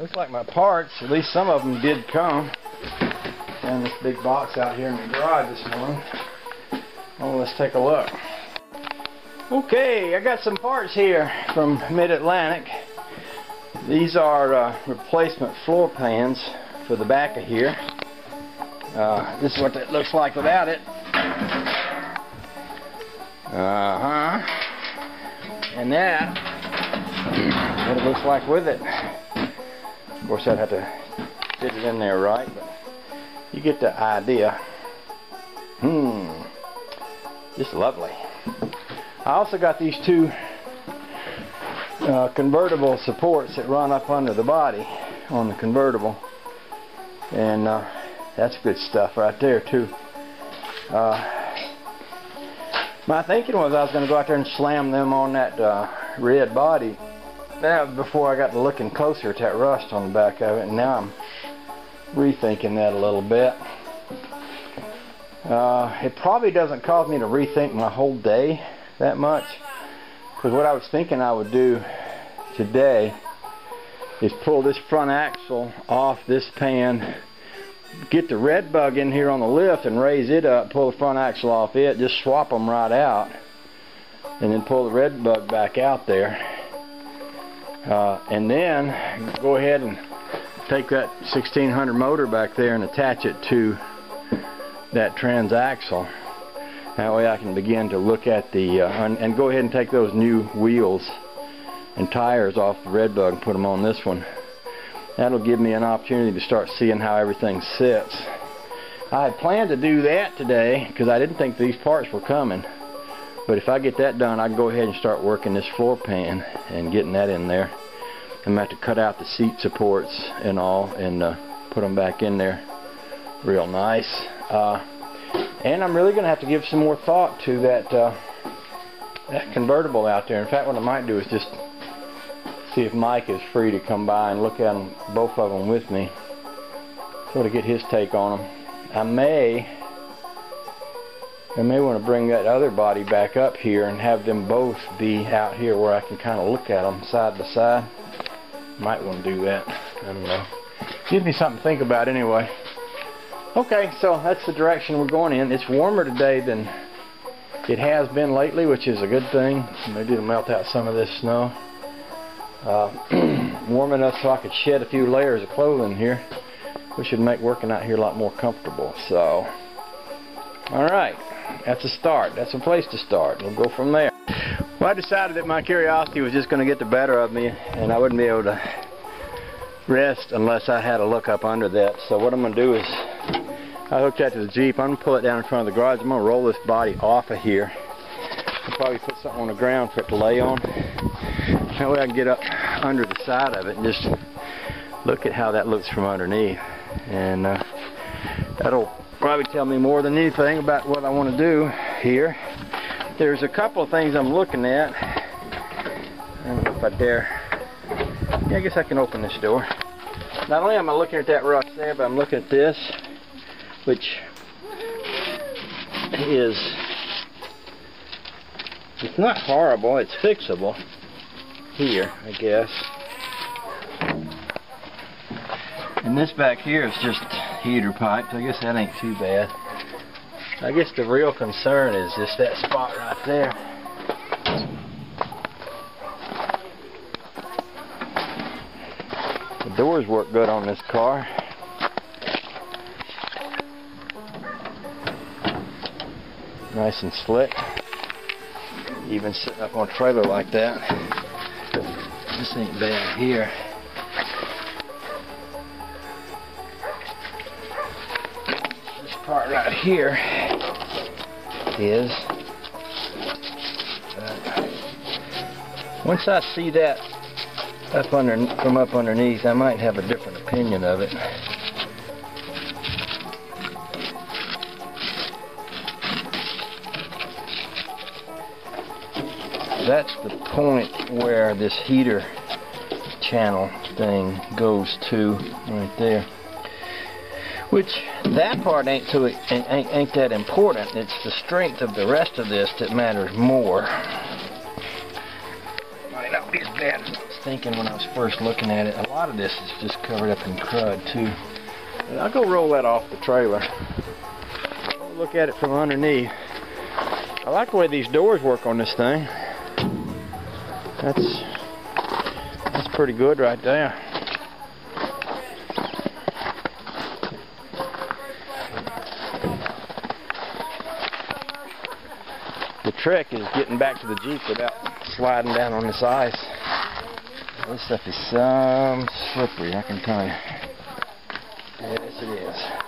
Looks like my parts, at least some of them did come. And this big box out here in the garage this morning. Oh, let's take a look. Okay, I got some parts here from Mid-Atlantic. These are uh, replacement floor pans for the back of here. Uh, this is what it looks like without it. Uh-huh. And that, what it looks like with it. Course, I'd have to fit it in there right, but you get the idea. Hmm. Just lovely. I also got these two uh, convertible supports that run up under the body on the convertible. And uh, that's good stuff right there too. Uh, my thinking was I was going to go out there and slam them on that uh, red body that before I got to looking closer at that rust on the back of it and now I'm rethinking that a little bit. Uh, it probably doesn't cause me to rethink my whole day that much because what I was thinking I would do today is pull this front axle off this pan get the red bug in here on the lift and raise it up pull the front axle off it just swap them right out and then pull the red bug back out there uh, and then go ahead and take that 1600 motor back there and attach it to that transaxle. That way I can begin to look at the uh, and, and, go ahead and take those new wheels and tires off the Redbug and put them on this one. That'll give me an opportunity to start seeing how everything sits. I had planned to do that today because I didn't think these parts were coming but if I get that done I can go ahead and start working this floor pan and getting that in there I'm going to have to cut out the seat supports and all and uh, put them back in there real nice. Uh, and I'm really going to have to give some more thought to that, uh, that convertible out there. In fact, what I might do is just see if Mike is free to come by and look at them, both of them with me. Sort of get his take on them. I may I may want to bring that other body back up here and have them both be out here where I can kind of look at them side by side. Might want to do that. I don't know. Gives me something to think about anyway. Okay, so that's the direction we're going in. It's warmer today than it has been lately, which is a good thing. Maybe it'll melt out some of this snow. Uh, warm enough so I could shed a few layers of clothing here, which should make working out here a lot more comfortable. So, alright, that's a start. That's a place to start. We'll go from there. Well, I decided that my curiosity was just going to get the better of me, and I wouldn't be able to rest unless I had a look up under that. So what I'm going to do is, I hooked that to the Jeep. I'm going to pull it down in front of the garage. I'm going to roll this body off of here. I'll probably put something on the ground for it to lay on. That way I can get up under the side of it and just look at how that looks from underneath. And uh, that'll probably tell me more than anything about what I want to do here there's a couple of things I'm looking at. I don't know if I dare. Yeah, I guess I can open this door. Not only am I looking at that rust there, but I'm looking at this, which is, it's not horrible, it's fixable here, I guess. And this back here is just heater pipes. I guess that ain't too bad. I guess the real concern is just that spot right there. The doors work good on this car. Nice and slick. Even sitting up on a trailer like that. This ain't bad here. Part right here is. Once I see that up under from up underneath, I might have a different opinion of it. That's the point where this heater channel thing goes to right there which that part ain't too ain't, ain't that important it's the strength of the rest of this that matters more might not be as bad as thinking when I was first looking at it. A lot of this is just covered up in crud too. And I'll go roll that off the trailer. Look at it from underneath. I like the way these doors work on this thing. That's that's pretty good right there. Trick is getting back to the Jeep without sliding down on this ice. This stuff is some slippery, I can tell you. Yes, it is.